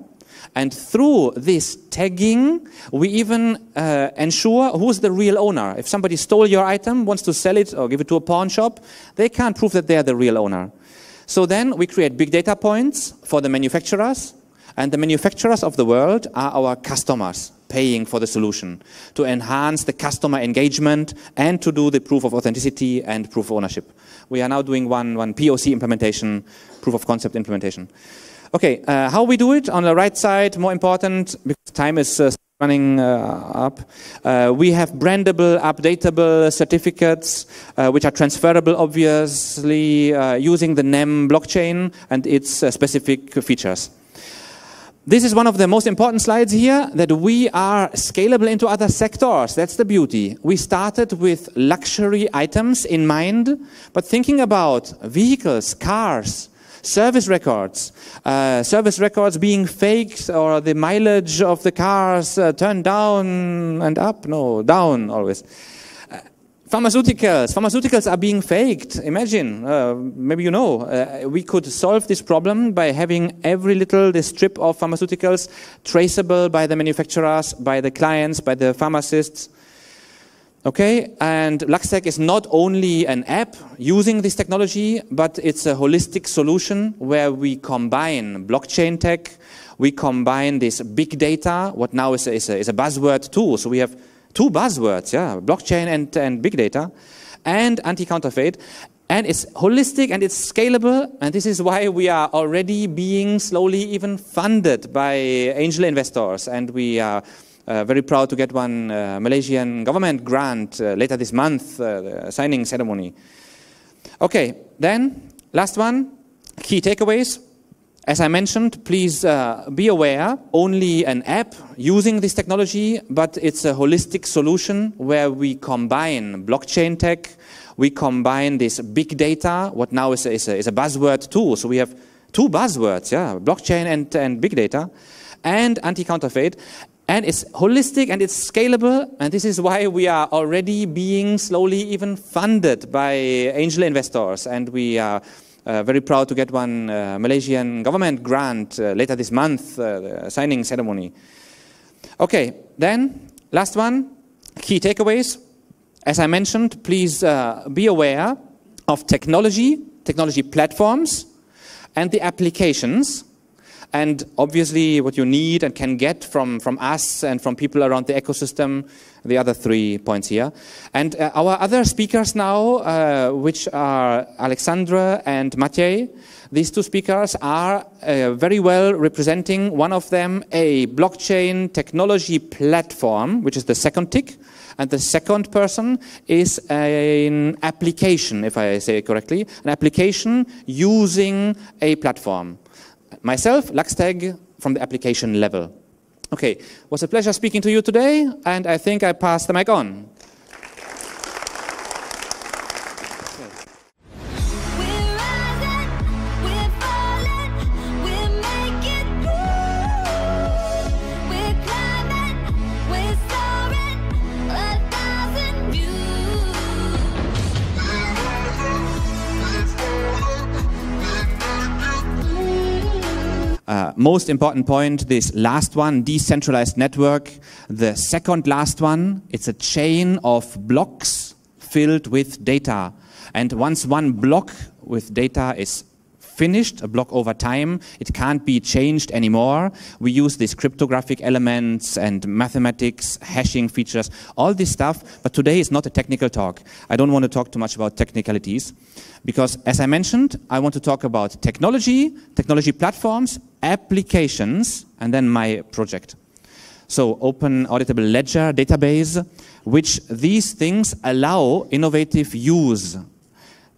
S1: and through this tagging, we even uh, ensure who's the real owner. If somebody stole your item, wants to sell it or give it to a pawn shop, they can't prove that they're the real owner. So then we create big data points for the manufacturers, and the manufacturers of the world are our customers paying for the solution to enhance the customer engagement and to do the proof of authenticity and proof of ownership. We are now doing one, one POC implementation, proof of concept implementation. Okay, uh, how we do it on the right side, more important, because time is uh, running uh, up. Uh, we have brandable, updatable certificates, uh, which are transferable, obviously, uh, using the NEM blockchain and its specific features. This is one of the most important slides here, that we are scalable into other sectors. That's the beauty. We started with luxury items in mind, but thinking about vehicles, cars, service records, uh, service records being faked or the mileage of the cars uh, turned down and up, no, down always. Pharmaceuticals, pharmaceuticals are being faked. Imagine, uh, maybe you know, uh, we could solve this problem by having every little this strip of pharmaceuticals traceable by the manufacturers, by the clients, by the pharmacists. Okay, and LuxTag is not only an app using this technology, but it's a holistic solution where we combine blockchain tech, we combine this big data, what now is a, is a, is a buzzword too. So we have two buzzwords, yeah, blockchain and, and big data, and anti-counterfeit. And it's holistic and it's scalable, and this is why we are already being slowly even funded by angel investors, and we are uh, very proud to get one uh, Malaysian government grant uh, later this month, uh, signing ceremony. Okay, then last one, key takeaways. As I mentioned, please uh, be aware, only an app using this technology, but it's a holistic solution where we combine blockchain tech, we combine this big data, what now is a, is a, is a buzzword too. So we have two buzzwords, yeah, blockchain and, and big data, and anti-counterfeit and it's holistic and it's scalable and this is why we are already being slowly even funded by angel investors and we are uh, very proud to get one uh, Malaysian government grant uh, later this month, uh, signing ceremony. Okay, then last one, key takeaways. As I mentioned, please uh, be aware of technology, technology platforms, and the applications and obviously what you need and can get from, from us and from people around the ecosystem, the other three points here. And uh, our other speakers now, uh, which are Alexandra and Matej, these two speakers are uh, very well representing one of them, a blockchain technology platform, which is the second tick. And the second person is an application, if I say it correctly, an application using a platform. Myself, LuxTag, from the application level. Okay, was a pleasure speaking to you today, and I think I pass the mic on. Uh, most important point, this last one, decentralized network. The second last one, it's a chain of blocks filled with data. And once one block with data is finished, a block over time. It can't be changed anymore. We use these cryptographic elements and mathematics, hashing features, all this stuff. But today is not a technical talk. I don't want to talk too much about technicalities because, as I mentioned, I want to talk about technology, technology platforms, applications, and then my project. So, open auditable ledger database, which these things allow innovative use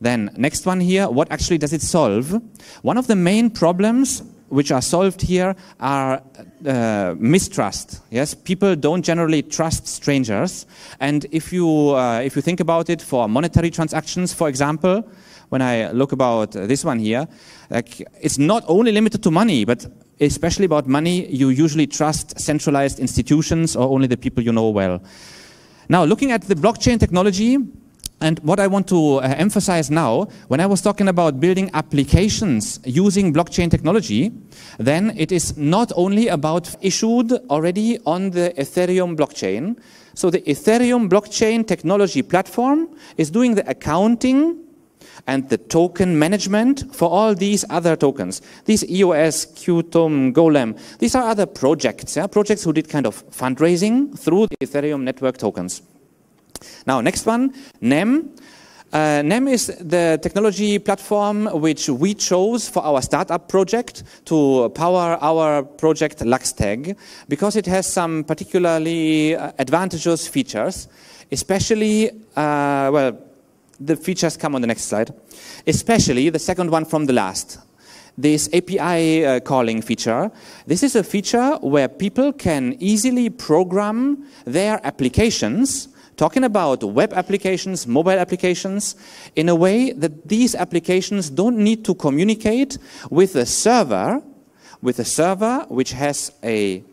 S1: then next one here, what actually does it solve? One of the main problems which are solved here are uh, mistrust. Yes, people don't generally trust strangers, and if you uh, if you think about it, for monetary transactions, for example, when I look about this one here. Like, it's not only limited to money, but especially about money, you usually trust centralized institutions or only the people you know well. Now, looking at the blockchain technology, and what I want to uh, emphasize now, when I was talking about building applications using blockchain technology, then it is not only about issued already on the Ethereum blockchain. So the Ethereum blockchain technology platform is doing the accounting and the token management for all these other tokens. These EOS, Qtum, Golem, these are other projects, yeah? projects who did kind of fundraising through the Ethereum network tokens. Now, next one, NEM. Uh, NEM is the technology platform which we chose for our startup project to power our project LuxTag because it has some particularly uh, advantageous features, especially, uh, well, the features come on the next slide, especially the second one from the last. This API uh, calling feature. This is a feature where people can easily program their applications talking about web applications, mobile applications, in a way that these applications don't need to communicate with a server, with a server which has a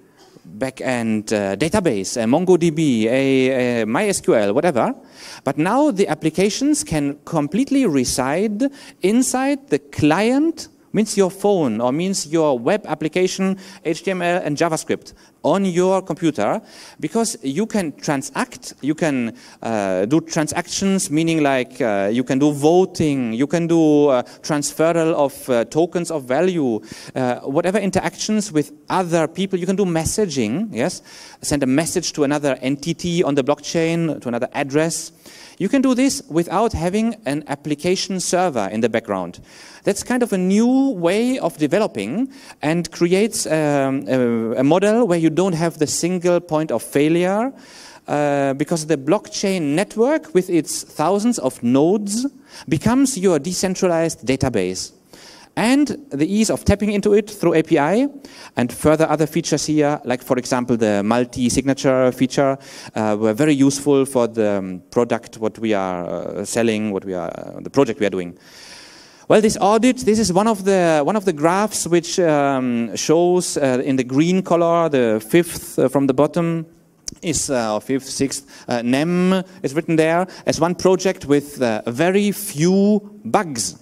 S1: backend uh, database, a MongoDB, a, a MySQL, whatever. But now the applications can completely reside inside the client means your phone or means your web application, HTML and JavaScript on your computer because you can transact, you can uh, do transactions, meaning like uh, you can do voting, you can do uh, transferal of uh, tokens of value, uh, whatever interactions with other people. You can do messaging, yes, send a message to another entity on the blockchain, to another address. You can do this without having an application server in the background. That's kind of a new way of developing and creates um, a, a, model where you don't have the single point of failure uh, because the blockchain network with its thousands of nodes becomes your decentralized database and the ease of tapping into it through API, and further other features here, like for example the multi-signature feature, uh, were very useful for the um, product what we are uh, selling, what we are, uh, the project we are doing. Well, this audit, this is one of the one of the graphs which um, shows uh, in the green color, the fifth uh, from the bottom, is uh, fifth, sixth, uh, NEM is written there as one project with uh, very few bugs.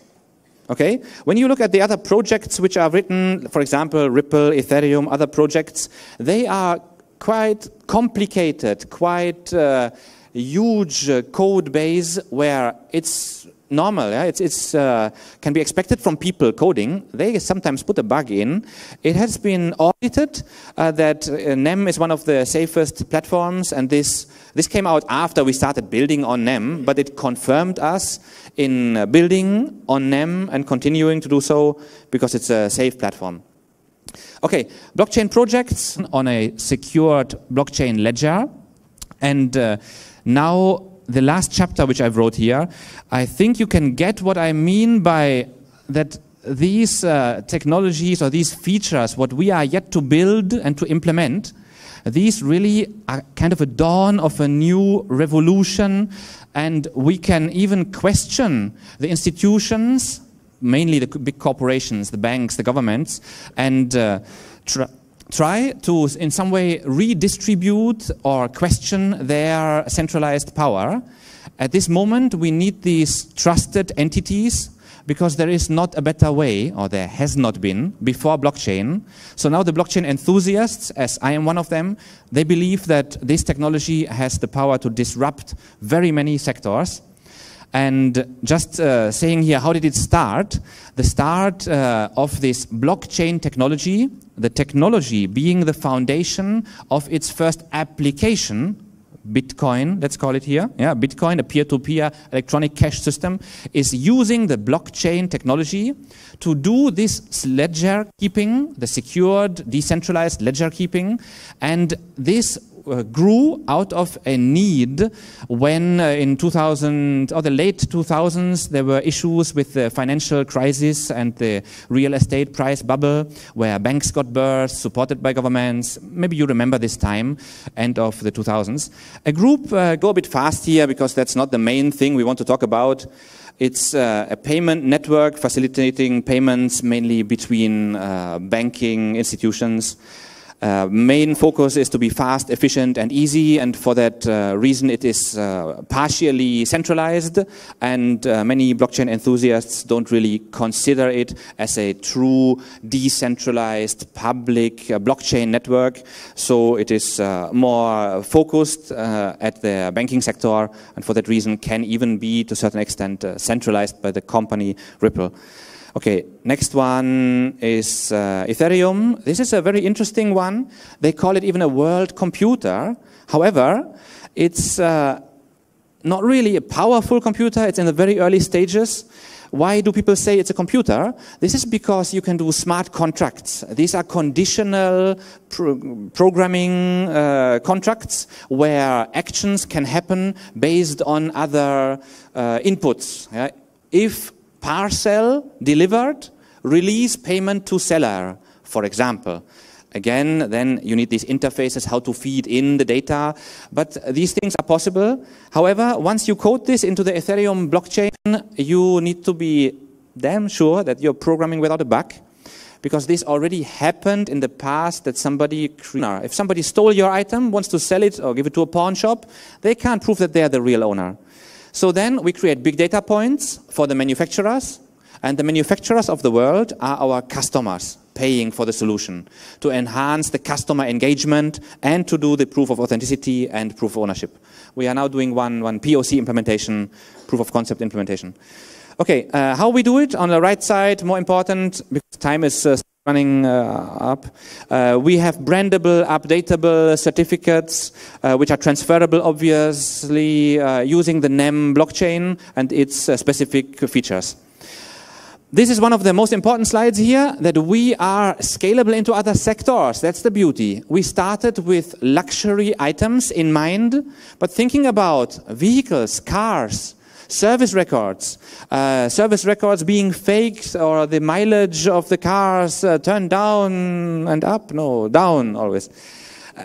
S1: Okay? When you look at the other projects which are written, for example, Ripple, Ethereum, other projects, they are quite complicated, quite uh, huge uh, code base where it's normal. Yeah? It's, it's uh, can be expected from people coding. They sometimes put a bug in. It has been audited uh, that uh, NEM is one of the safest platforms, and this this came out after we started building on NEM, but it confirmed us in uh, building on NEM and continuing to do so because it's a safe platform. Okay, blockchain projects on a secured blockchain ledger, and uh, now the last chapter which I wrote here, I think you can get what I mean by that these uh, technologies or these features, what we are yet to build and to implement, these really are kind of a dawn of a new revolution, and we can even question the institutions, mainly the big corporations, the banks, the governments, and uh, try to, in some way, redistribute or question their centralized power. At this moment, we need these trusted entities because there is not a better way, or there has not been, before blockchain. So now the blockchain enthusiasts, as I am one of them, they believe that this technology has the power to disrupt very many sectors. And just uh, saying here, how did it start? The start uh, of this blockchain technology, the technology being the foundation of its first application, Bitcoin, let's call it here. Yeah, Bitcoin, a peer-to-peer electronic cash system, is using the blockchain technology to do this ledger keeping, the secured, decentralized ledger keeping, and this grew out of a need when uh, in 2000 or the late 2000s there were issues with the financial crisis and the real estate price bubble where banks got burst supported by governments. Maybe you remember this time end of the 2000s a group uh, go a bit fast here because that's not the main thing we want to talk about. It's uh, a payment network facilitating payments mainly between uh, banking institutions. Uh, main focus is to be fast, efficient, and easy, and for that uh, reason, it is uh, partially centralized. And uh, many blockchain enthusiasts don't really consider it as a true decentralized public uh, blockchain network. So it is more focused at the banking sector, and for that reason, can even be to a certain extent centralized by the company Ripple. Okay, next one is uh, Ethereum. This is a very interesting one. They call it even a world computer. However, it's uh, not really a powerful computer. It's in the very early stages. Why do people say it's a computer? This is because you can do smart contracts. These are conditional pro programming uh, contracts where actions can happen based on other uh, inputs. Yeah? If parcel delivered, release payment to seller, for example. Again, then you need these interfaces, how to feed in the data. But these things are possible. However, once you code this into the Ethereum blockchain, you need to be damn sure that you're programming without a bug. Because this already happened in the past that somebody, if somebody stole your item, wants to sell it or give it to a pawn shop, they can't prove that they're the real owner. So then we create big data points for the manufacturers, and the manufacturers of the world are our customers paying for the solution to enhance the customer engagement and to do the proof of authenticity and proof of ownership. We are now doing one, one POC implementation, proof of concept implementation. Okay, uh, how we do it on the right side, more important, because time is uh, running uh, up. Uh, we have brandable, updatable certificates, uh, which are transferable, obviously, uh, using the NEM blockchain and its uh, specific features. This is one of the most important slides here, that we are scalable into other sectors. That's the beauty. We started with luxury items in mind, but thinking about vehicles, cars, service records, uh, service records being faked or the mileage of the cars uh, turned down and up, no, down always. Uh,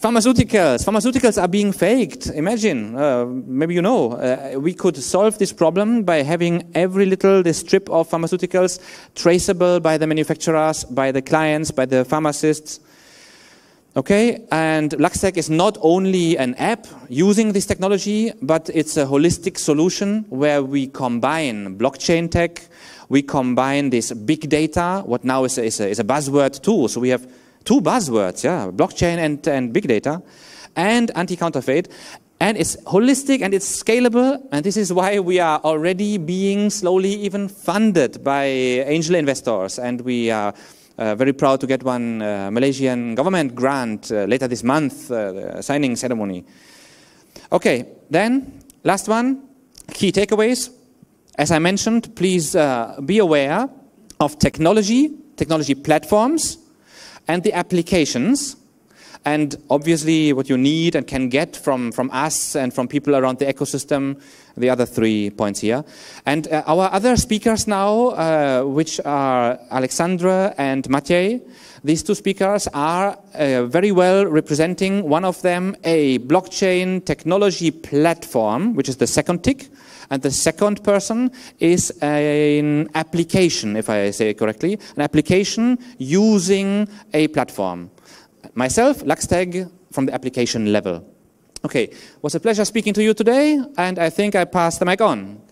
S1: pharmaceuticals, pharmaceuticals are being faked. Imagine, uh, maybe you know, uh, we could solve this problem by having every little this strip of pharmaceuticals traceable by the manufacturers, by the clients, by the pharmacists. Okay, and LuxTag is not only an app using this technology, but it's a holistic solution where we combine blockchain tech, we combine this big data, what now is a, is a, is a buzzword too. So we have two buzzwords, yeah, blockchain and, and big data, and anti-counterfeit. And it's holistic and it's scalable, and this is why we are already being slowly even funded by angel investors, and we are uh, very proud to get one uh, Malaysian government grant uh, later this month, uh, signing ceremony. Okay, then last one, key takeaways. As I mentioned, please uh, be aware of technology, technology platforms, and the applications and obviously what you need and can get from, from us and from people around the ecosystem, the other three points here. And uh, our other speakers now, uh, which are Alexandra and Matej, these two speakers are uh, very well representing, one of them, a blockchain technology platform, which is the second tick, and the second person is an application, if I say it correctly, an application using a platform. Myself, LuxTag, from the application level. Okay, it was a pleasure speaking to you today, and I think I pass the mic on.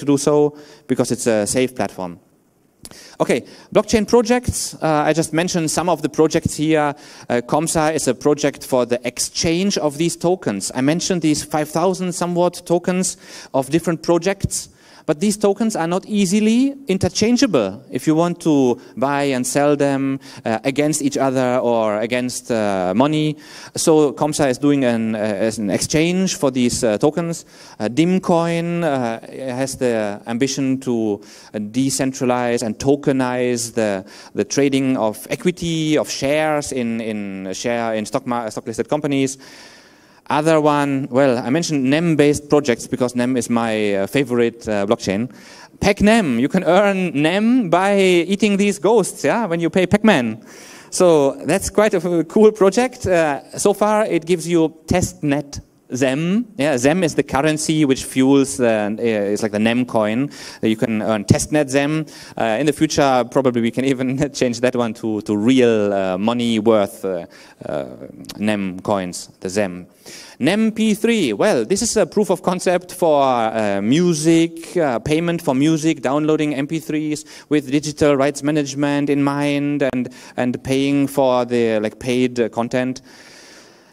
S1: to do so because it's a safe platform. Okay, blockchain projects. Uh, I just mentioned some of the projects here. Uh, Comsa is a project for the exchange of these tokens. I mentioned these 5,000 somewhat tokens of different projects. But these tokens are not easily interchangeable if you want to buy and sell them uh, against each other or against uh, money. So Comsa is doing an, uh, an exchange for these uh, tokens. Uh, Dimcoin uh, has the ambition to decentralize and tokenize the, the trading of equity, of shares in, in, share, in stock, stock listed companies. Other one, well, I mentioned NEM-based projects because NEM is my uh, favorite uh, blockchain. PacNem, you can earn NEM by eating these ghosts, yeah, when you pay Pac-Man. So that's quite a cool project. Uh, so far, it gives you testnet XEM. Yeah, XEM is the currency which fuels the, uh, it's like the NEM coin. You can earn testnet XEM. Uh, in the future, probably we can even (laughs) change that one to, to real uh, money worth uh, uh NEM coins, the XEM. NEM P3, well, this is a proof of concept for uh, music, payment for music, downloading MP3s with digital rights management in mind and, and paying for the like paid content.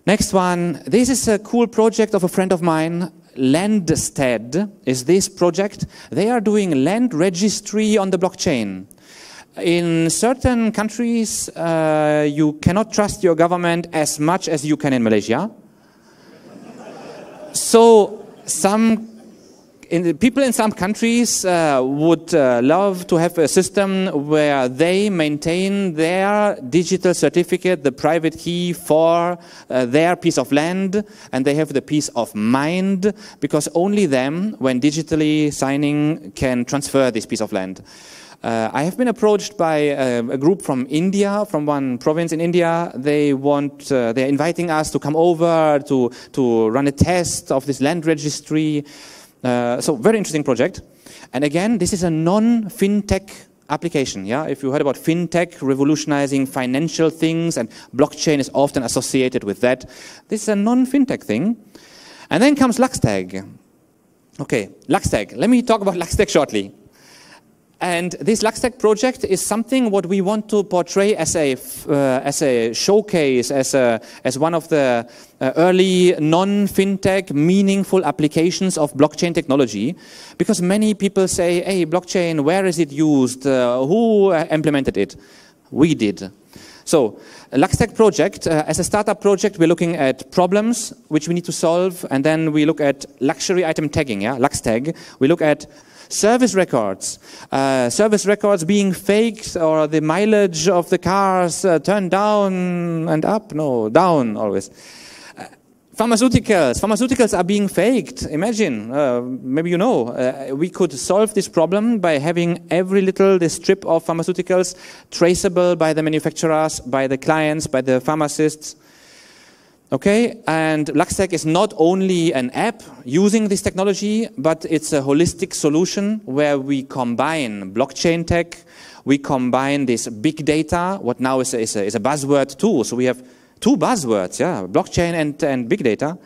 S1: Next one, this is a cool project of a friend of mine. Landstead is this project. They are doing land registry on the blockchain. In certain countries, uh, you cannot trust your government as much as you can in Malaysia. so some in, people in some countries uh, would uh, love to have a system where they maintain their digital certificate, the private key for uh, their piece of land, and they have the peace of mind because only them, when digitally signing, can transfer this piece of land. Uh, I have been approached by a, a, group from India, from one province in India. They want, uh, they're inviting us to come over to, to run a test of this land registry. Uh, so very interesting project. And again, this is a non-fintech application. Yeah, if you heard about fintech revolutionizing financial things, and blockchain is often associated with that, this is a non-fintech thing. And then comes LuxTag. Okay, LuxTag. Let me talk about (laughs) LuxTag shortly. And this LuxTag project is something what we want to portray as a, uh, as a showcase, as, a, as one of the uh, early non-fintech meaningful applications of blockchain technology. Because many people say, hey, blockchain, where is it used? Uh, who implemented it? We did. So, LuxTag project, uh, as a startup project, we're looking at problems which we need to solve, and then we look at luxury item tagging, yeah, LuxTag. We look at Service records, uh, service records being faked or the mileage of the cars uh, turned down and up, no, down always. Uh, pharmaceuticals, pharmaceuticals are being faked. Imagine, uh, maybe you know, uh, we could solve this problem by having every little this strip of pharmaceuticals traceable by the manufacturers, by the clients, by the pharmacists. Okay, and LuxTag is not only an app using this technology, but it's a holistic solution where we combine blockchain tech, we combine this big data, what now is a, is a, is a buzzword too. So we have two buzzwords, yeah, blockchain and, and big data,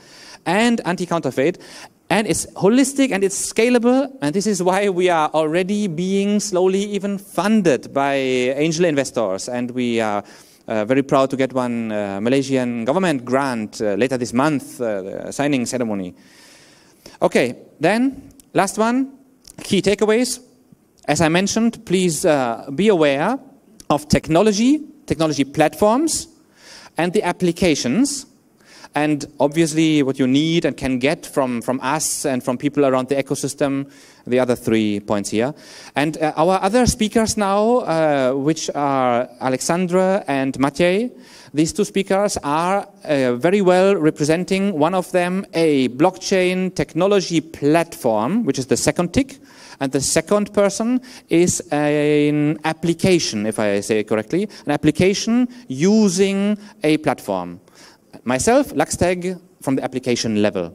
S1: and anti-counterfeit. And it's holistic and it's scalable, and this is why we are already being slowly even funded by angel investors, and we are uh, very proud to get one uh, Malaysian government grant uh, later this month, uh, signing ceremony. Okay, then last one, key takeaways. As I mentioned, please uh, be aware of technology, technology platforms, and the applications and obviously what you need and can get from, from us and from people around the ecosystem, the other three points here. And uh, our other speakers now, uh, which are Alexandra and Matej, these two speakers are uh, very well representing, one of them, a blockchain technology platform, which is the second tick, and the second person is an application, if I say it correctly, an application using a platform. Myself, LuxTag, from the application level.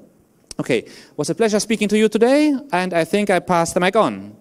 S1: Okay, was a pleasure speaking to you today, and I think I pass the mic on.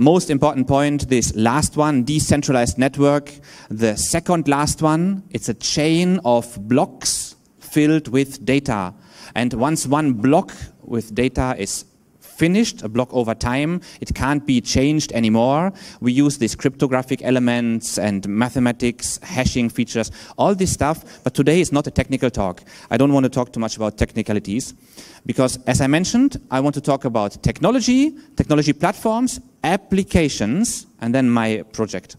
S1: Most important point, this last one, decentralized network. The second last one, it's a chain of blocks filled with data. And once one block with data is finished, a block over time. It can't be changed anymore. We use these cryptographic elements and mathematics, hashing features, all this stuff. But today is not a technical talk. I don't want to talk too much about technicalities because, as I mentioned, I want to talk about technology, technology platforms, applications, and then my project.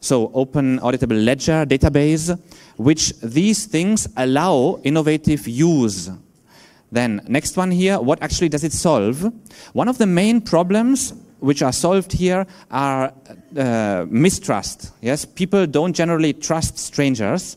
S1: So, open auditable ledger database, which these things allow innovative use then next one here, what actually does it solve? One of the main problems which are solved here are uh, mistrust. Yes, people don't generally trust strangers.